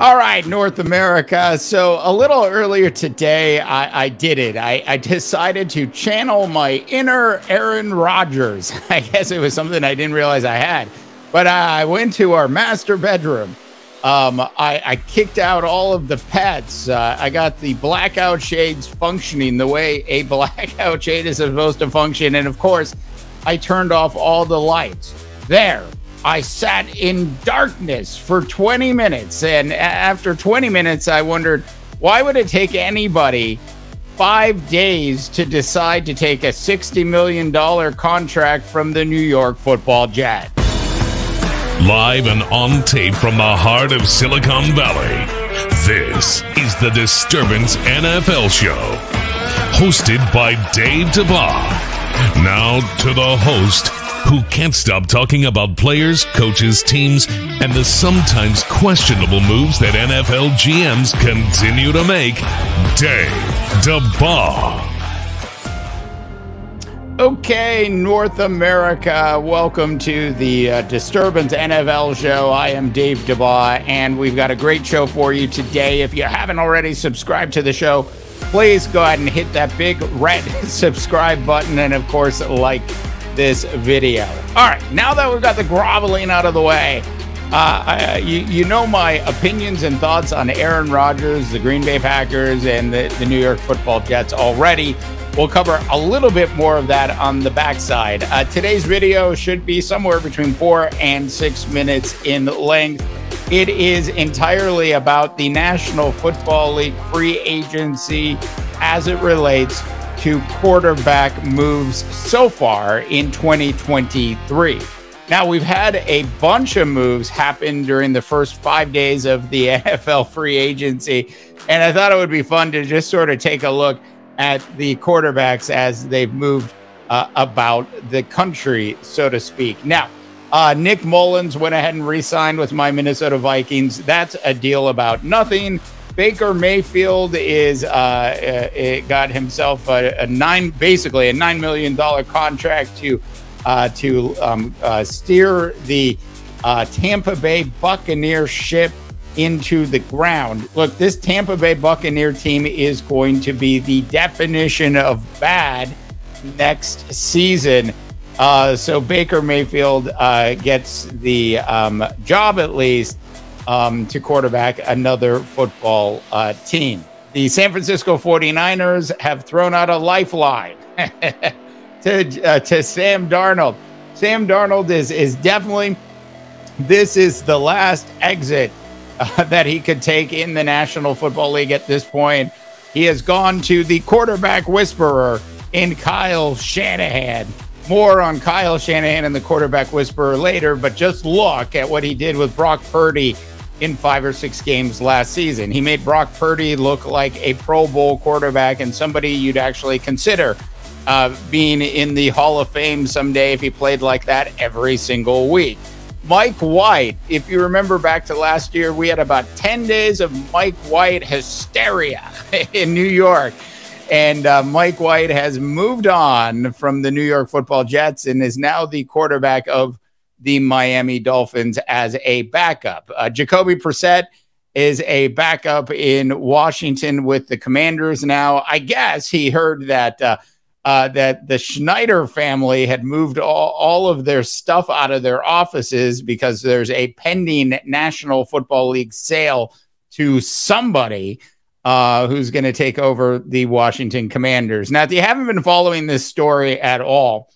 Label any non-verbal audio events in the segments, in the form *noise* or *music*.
All right, North America. So a little earlier today, I, I did it. I, I, decided to channel my inner Aaron Rodgers. *laughs* I guess it was something I didn't realize I had. But I went to our master bedroom. Um, I, I, kicked out all of the pets. Uh, I got the blackout shades functioning the way a *laughs* blackout shade is supposed to function. And of course, I turned off all the lights. There, I sat in darkness for 20 minutes. And after 20 minutes, I wondered why would it take anybody five days to decide to take a $60 million contract from the New York football Jets? Live and on tape from the heart of Silicon Valley, this is the Disturbance NFL Show. Hosted by Dave Dabbah. Now to the host who can't stop talking about players, coaches, teams, and the sometimes questionable moves that NFL GMs continue to make. Dave Dabbah. Okay, North America, welcome to the uh, Disturbance NFL show. I am Dave Dabbah, and we've got a great show for you today. If you haven't already subscribed to the show, please go ahead and hit that big red *laughs* subscribe button, and of course, like this video. All right, now that we've got the groveling out of the way, uh, I, you, you know my opinions and thoughts on Aaron Rodgers, the Green Bay Packers, and the, the New York football Jets already. We'll cover a little bit more of that on the backside. Uh, today's video should be somewhere between four and six minutes in length. It is entirely about the National Football League free agency as it relates to quarterback moves so far in 2023. Now, we've had a bunch of moves happen during the first five days of the *laughs* NFL free agency. And I thought it would be fun to just sort of take a look at the quarterbacks as they've moved uh, about the country, so to speak. Now, uh, Nick Mullens went ahead and re signed with my Minnesota Vikings. That's a deal about nothing. Baker Mayfield is uh, uh got himself a, a, nine, basically a nine million dollar contract to uh, to um, uh, steer the uh, Tampa Bay Buccaneer ship into the ground. Look, this Tampa Bay Buccaneer team is going to be the definition of bad next season. Uh, so Baker Mayfield gets the um, job at least um, to quarterback another football uh, team. The San Francisco 49ers have thrown out a lifeline *laughs* to, uh, to Sam Darnold. Sam Darnold is, is definitely, this is the last exit uh, *laughs* that he could take in the National Football League at this point. He has gone to the quarterback whisperer in Kyle Shanahan. More on Kyle Shanahan and the quarterback whisperer later, but just look at what he did with Brock Purdy in five or six games last season. He made Brock Purdy look like a Pro Bowl quarterback and somebody you'd actually consider uh, being in the Hall of Fame someday if he played like that every single week. Mike White, if you remember back to last year, we had about 10 days of Mike White hysteria *laughs* in New York. And uh, Mike White has moved on from the New York football Jets and is now the quarterback of the Miami Dolphins as a backup. Uh, Jacoby Brissett is a backup in Washington with the Commanders now. I guess he heard that uh, uh, that the Snyder family had moved all, all of their stuff out of their offices because there's a pending National Football League sale to somebody. Uh, who's going to take over the Washington Commanders? Now, if you haven't been following this story at all,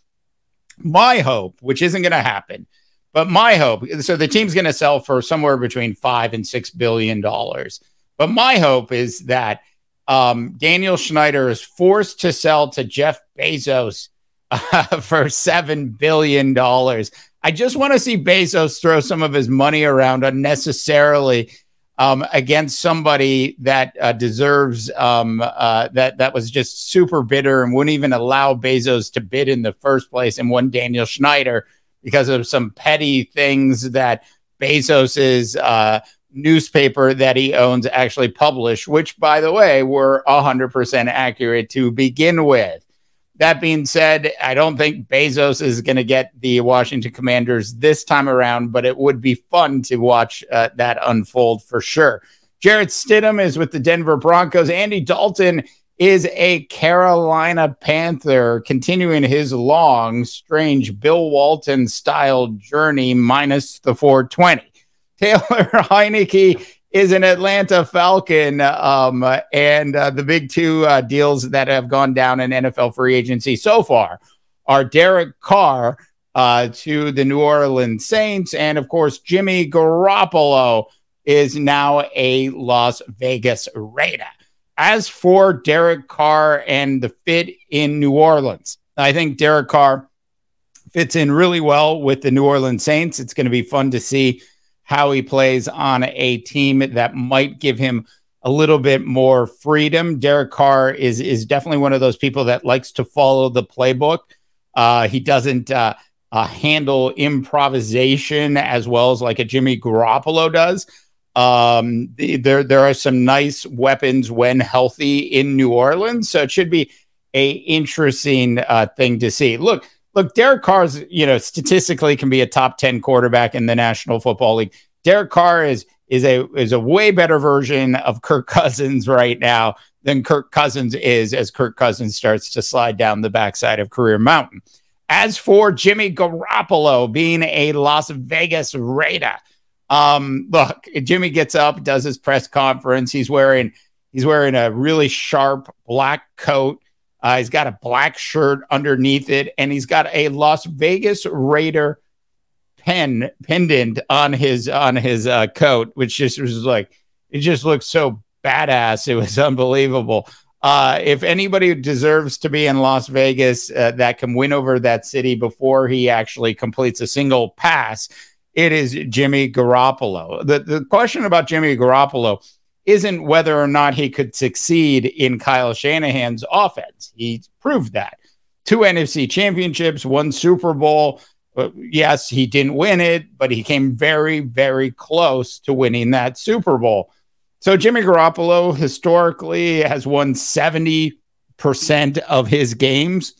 my hope, which isn't going to happen, but my hope, so the team's going to sell for somewhere between five and six billion dollars. But my hope is that um, Daniel Snyder is forced to sell to Jeff Bezos uh, *laughs* for seven billion dollars. I just want to see Bezos throw some of his money around unnecessarily um, against somebody that uh, deserves um, uh, that that was just super bitter and wouldn't even allow Bezos to bid in the first place, and won Daniel Snyder because of some petty things that Bezos's uh, newspaper that he owns actually published, which, by the way, were 100% accurate to begin with. That being said, I don't think Bezos is going to get the Washington Commanders this time around, but it would be fun to watch uh, that unfold for sure. Jarrett Stidham is with the Denver Broncos. Andy Dalton is a Carolina Panther continuing his long, strange Bill Walton style journey minus the 420. Taylor *laughs* Heinicke is an Atlanta Falcon. Um, and uh, the big two uh, deals that have gone down in NFL free agency so far are Derek Carr uh, to the New Orleans Saints. And of course, Jimmy Garoppolo is now a Las Vegas Raider. As for Derek Carr and the fit in New Orleans, I think Derek Carr fits in really well with the New Orleans Saints. It's going to be fun to see how he plays on a team that might give him a little bit more freedom. Derek Carr is is definitely one of those people that likes to follow the playbook. Uh, he doesn't uh, uh, handle improvisation as well as like a Jimmy Garoppolo does. Um, there there are some nice weapons when healthy in New Orleans, so it should be a interesting uh, thing to see. Look, look, Derek Carr's, you know, statistically can be a top 10 quarterback in the National Football League. Derek Carr is is a is a way better version of Kirk Cousins right now than Kirk Cousins is as Kirk Cousins starts to slide down the backside of career mountain. As for Jimmy Garoppolo being a Las Vegas Raider, um, look, Jimmy gets up, does his press conference. He's wearing he's wearing a really sharp black coat uh, he's got a black shirt underneath it, and he's got a Las Vegas Raider pen pendant on his on his uh, coat, which just was like it just looks so badass. It was *laughs* unbelievable. Uh, if anybody deserves to be in Las Vegas uh, that can win over that city before he actually completes a single pass, it is Jimmy Garoppolo. The the question about Jimmy Garoppolo isn't whether or not he could succeed in Kyle Shanahan's offense. He proved that. Two NFC championships, one Super Bowl. yes, he didn't win it, but he came very, very close to winning that Super Bowl. So Jimmy Garoppolo historically has won 70% of his games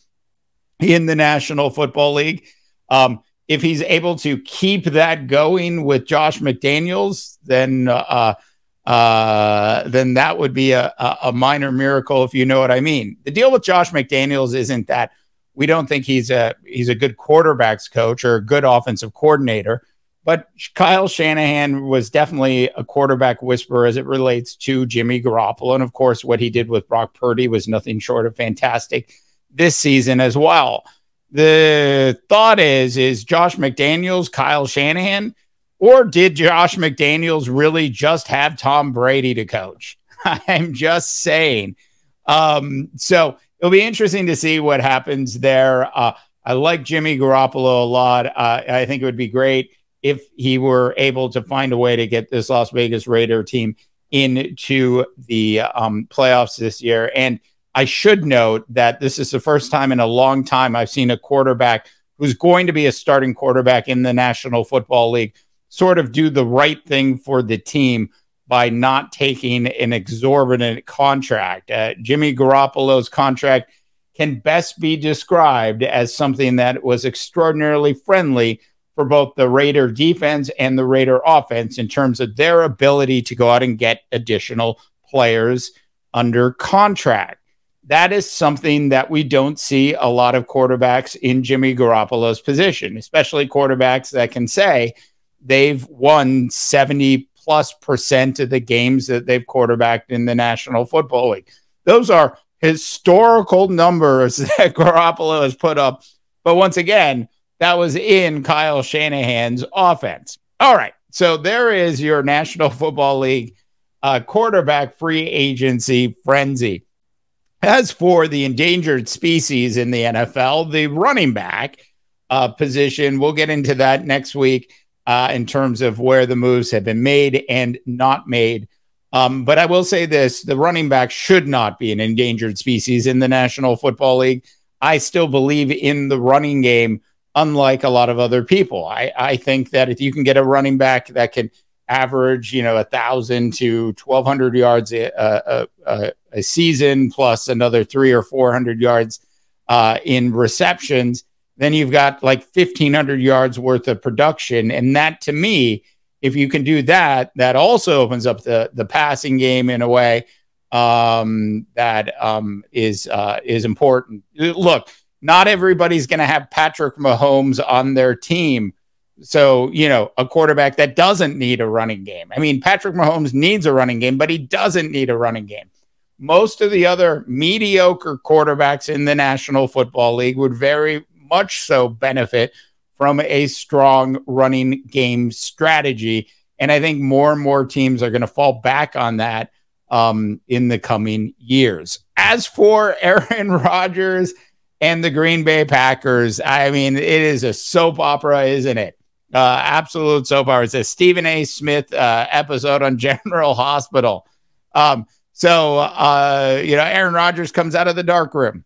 in the National Football League. Um, if he's able to keep that going with Josh McDaniels, then uh, uh, then that would be a, a minor miracle, if you know what I mean. The deal with Josh McDaniels isn't that we don't think he's a he's a good quarterbacks coach or a good offensive coordinator, but Kyle Shanahan was definitely a quarterback whisperer as it relates to Jimmy Garoppolo, and of course, what he did with Brock Purdy was nothing short of fantastic this season as well. The thought is is Josh McDaniels, Kyle Shanahan or did Josh McDaniels really just have Tom Brady to coach? *laughs* I'm just saying. Um, so it'll be interesting to see what happens there. Uh, I like Jimmy Garoppolo a lot. Uh, I think it would be great if he were able to find a way to get this Las Vegas Raider team into the um, playoffs this year. And I should note that this is the first time in a long time I've seen a quarterback who's going to be a starting quarterback in the National Football League sort of do the right thing for the team by not taking an exorbitant contract. Uh, Jimmy Garoppolo's contract can best be described as something that was extraordinarily friendly for both the Raider defense and the Raider offense in terms of their ability to go out and get additional players under contract. That is something that we don't see a lot of quarterbacks in Jimmy Garoppolo's position, especially quarterbacks that can say, they've won 70 plus percent of the games that they've quarterbacked in the National Football League. Those are historical numbers *laughs* that Garoppolo has put up. But once again, that was in Kyle Shanahan's offense. All right. So there is your National Football League uh, quarterback free agency frenzy. As for the endangered species in the NFL, the running back uh, position, we'll get into that next week uh, in terms of where the moves have been made and not made. Um, but I will say this the running back should not be an endangered species in the National Football League. I still believe in the running game, unlike a lot of other people. I, I think that if you can get a running back that can average, you know, a thousand to twelve hundred yards a, a, a, a, season plus another three or four hundred yards uh, in receptions, then you've got like 1,500 yards worth of production. And that to me, if you can do that, that also opens up the, the passing game in a way um, that um, is uh, is important. Look, not everybody's going to have Patrick Mahomes on their team. So, you know, a quarterback that doesn't need a running game. I mean, Patrick Mahomes needs a running game, but he doesn't need a running game. Most of the other mediocre quarterbacks in the National Football League would very much so benefit from a strong running game strategy. And I think more and more teams are going to fall back on that um, in the coming years. As for *laughs* Aaron Rodgers and the Green Bay Packers, I mean, it is a soap opera, isn't it? Uh, absolute soap opera. It's a Stephen A. Smith uh, episode on *laughs* General Hospital. Um, so, uh, you know, Aaron Rodgers comes out of the dark room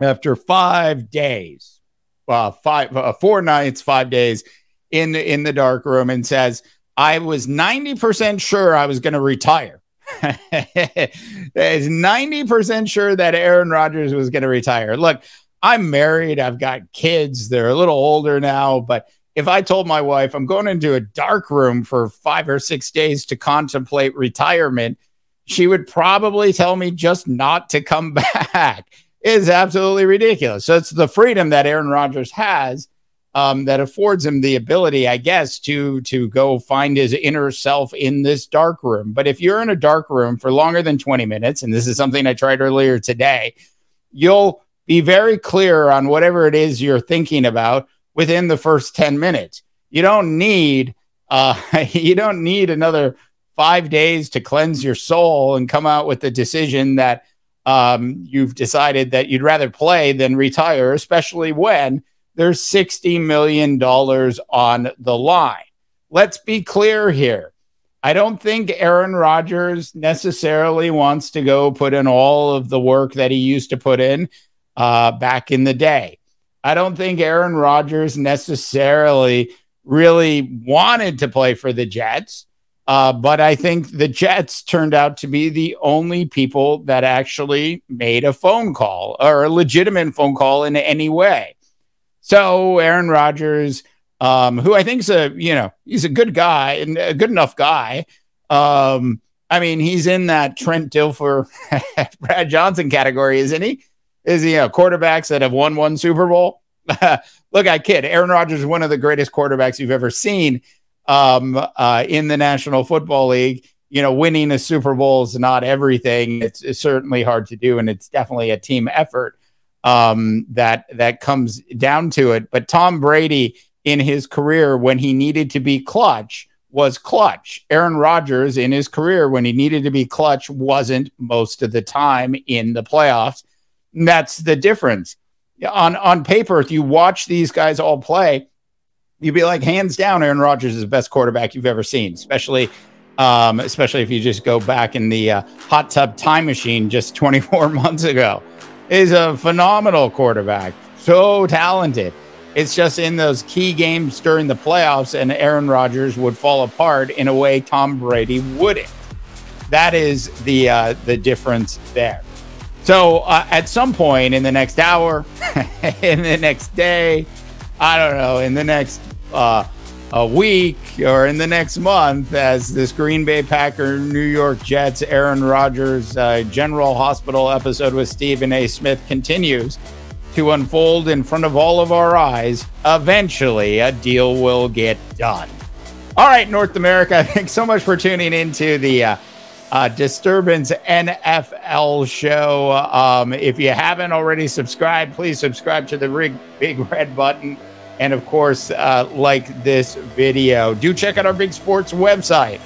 after five days, uh, five, uh, four nights, five days in the, in the dark room and says, I was 90% sure I was going to retire. *laughs* is 90% sure that Aaron Rodgers was going to retire. Look, I'm married. I've got kids. They're a little older now, but if I told my wife I'm going into a dark room for five or six days to contemplate retirement, she would probably tell me just not to come *laughs* back is absolutely ridiculous. So it's the freedom that Aaron Rodgers has um, that affords him the ability, I guess, to to go find his inner self in this dark room. But if you're in a dark room for longer than 20 minutes, and this is something I tried earlier today, you'll be very clear on whatever it is you're thinking about within the first 10 minutes. You don't need uh, *laughs* you don't need another five days to cleanse your soul and come out with the decision that um, you've decided that you'd rather play than retire, especially when there's $60 million on the line. Let's be clear here. I don't think Aaron Rodgers necessarily wants to go put in all of the work that he used to put in uh, back in the day. I don't think Aaron Rodgers necessarily really wanted to play for the Jets. Uh, but I think the Jets turned out to be the only people that actually made a phone call or a legitimate phone call in any way. So Aaron Rodgers, um, who I think is a you know he's a good guy and a good enough guy. Um, I mean, he's in that Trent Dilfer, *laughs* Brad Johnson category, isn't he? Is he a quarterbacks that have won one Super Bowl? *laughs* Look, I kid. Aaron Rodgers is one of the greatest quarterbacks you've ever seen um, uh, in the National Football League. You know, winning a Super Bowl is not everything. It's, it's certainly hard to do, and it's definitely a team effort um, that that comes down to it. But Tom Brady, in his career, when he needed to be clutch, was clutch. Aaron Rodgers, in his career, when he needed to be clutch, wasn't most of the time in the playoffs. And that's the difference. On on paper, if you watch these guys all play, you'd be like, hands down, Aaron Rodgers is the best quarterback you've ever seen, especially. Um, especially if you just go back in the uh, hot tub time machine just *laughs* 24 months ago, is a phenomenal quarterback, so talented. It's just in those key games during the playoffs, and Aaron Rodgers would fall apart in a way Tom Brady wouldn't. That is the uh, the difference there. So uh, at some point in the next hour, *laughs* in the next day, I don't know, in the next uh, a week or in the next month as this Green Bay Packer, New York Jets, Aaron Rodgers uh, General Hospital episode with Stephen A. Smith continues to unfold in front of all of our eyes. Eventually, a deal will get done. All right, North America, *laughs* thanks so much for tuning into the uh, uh, Disturbance NFL show. Um, if you haven't already subscribed, please subscribe to the big, big red button and of course, uh, like this video. Do check out our big sports website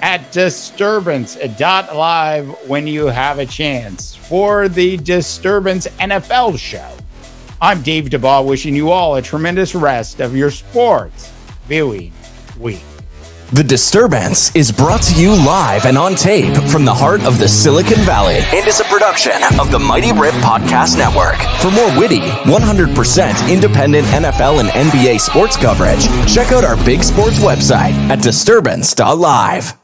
at disturbance.live when you have a chance. For the Disturbance NFL show, I'm Dave Dabbah, wishing you all a tremendous rest of your sports viewing week. The Disturbance is brought to you live and on tape from the heart of the Silicon Valley and is a production of the Mighty Rip Podcast Network. For more witty, 100% independent NFL and NBA sports coverage, check out our big sports website at disturbance.live.